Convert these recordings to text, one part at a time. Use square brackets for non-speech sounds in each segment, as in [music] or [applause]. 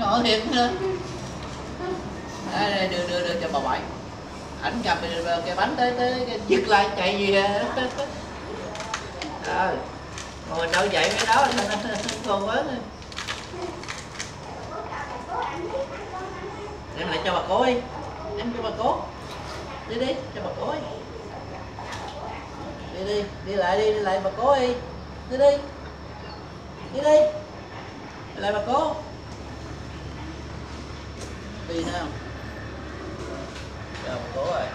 ngộ thiệt nữa. Đây, đây đưa đưa đưa cho bà bảy. Ảnh cầm cái- bánh tới tới cái giật lại chạy gì à ngồi đâu dậy cái đó [laughs] còn quá thôi lại cho bà cố đi. Em cho bà cố đi đi cho bà cố đi. Đi đi đi lại đi đi lại bà cố đi. Đi đi. Đi đi đi lại bà cố đi nữa không Giờ bà cố rồi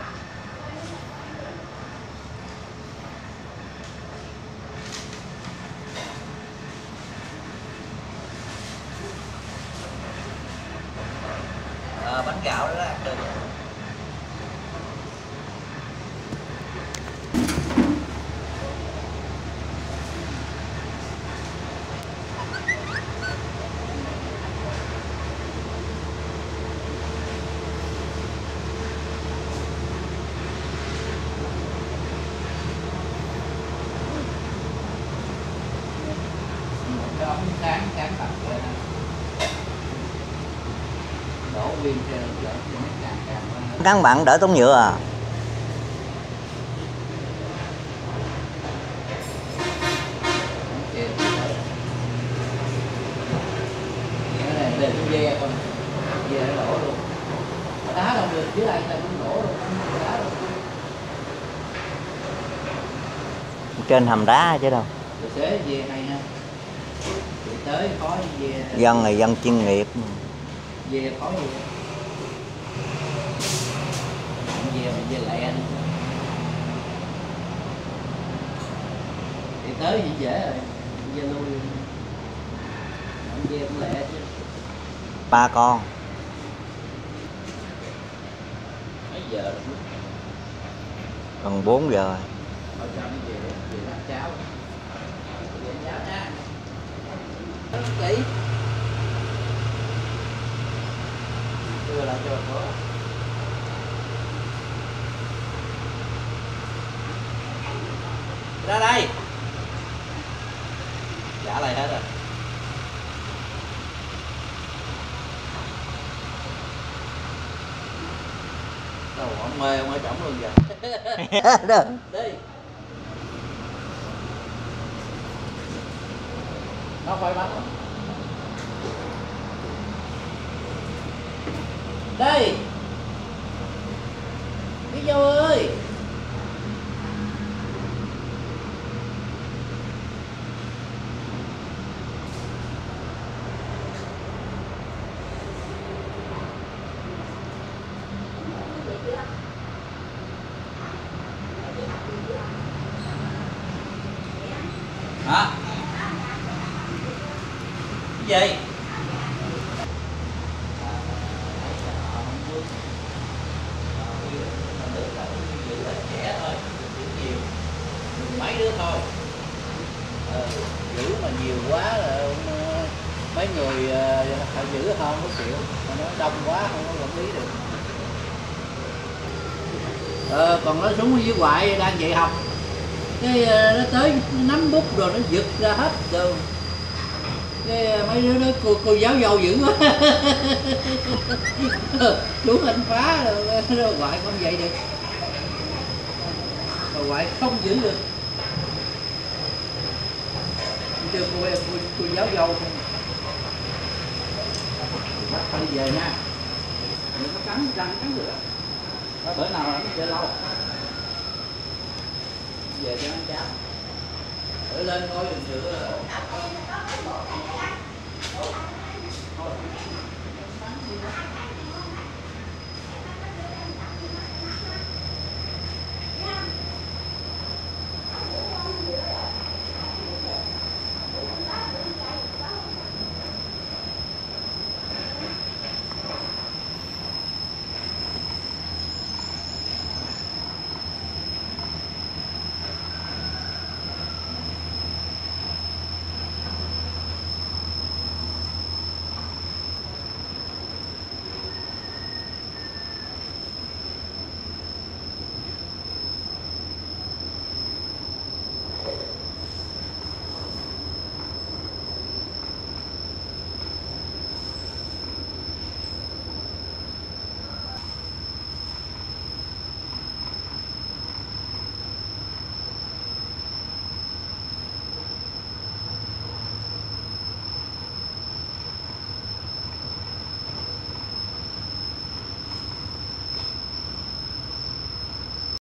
Ờ, bánh gạo đó đó ăn được cái ống cán cán tập nè đổ nguyên cho đỡ cho nó càng càng cắn bạn đỡ tốn nhựa à? Trên hầm đá chứ đâu. Rồi xế về hay ha tới khó về. Dân là dân chuyên nghiệp. Về khó về. Về mà về lẹ đi thì tới thì dễ rồi. Về lui. Về cũng lẹ chứ. Ba con. Mấy giờ còn 4 giờ. Thôi cho nó về về làm cháo về cháo nha kỹ đưa lại cho cố ra đây. Trả lại hết rồi. Đâu ông mê ông ở trỏng luôn kìa. [laughs] [laughs] Đi nó khoai bắn. Đây. Đi vô ơi. Hả? Gì? Mấy đứa thôi. Ờ, giữ mà nhiều quá là mấy người ờ, phải giữ hơn có chịu. Mà nó đông quá không có quản lý được. Ờ, còn nó xuống dưới ngoại đang dạy học. Cái nó tới nắm bút rồi nó giật ra hết rồi cái ờ, mấy đứa nói cô, cô giáo dâu dữ quá. Xuống anh phá rồi, rồi ngoại không dậy được. Rồi ngoại không giữ được. Chưa cô, em cô, cô giáo dâu không bắt phải đi về nha. Đừng có cắn răng cắn được bữa nào nó chơi lâu. Về cho nó cháo. Ở lên ngồi đường sữa Thank you.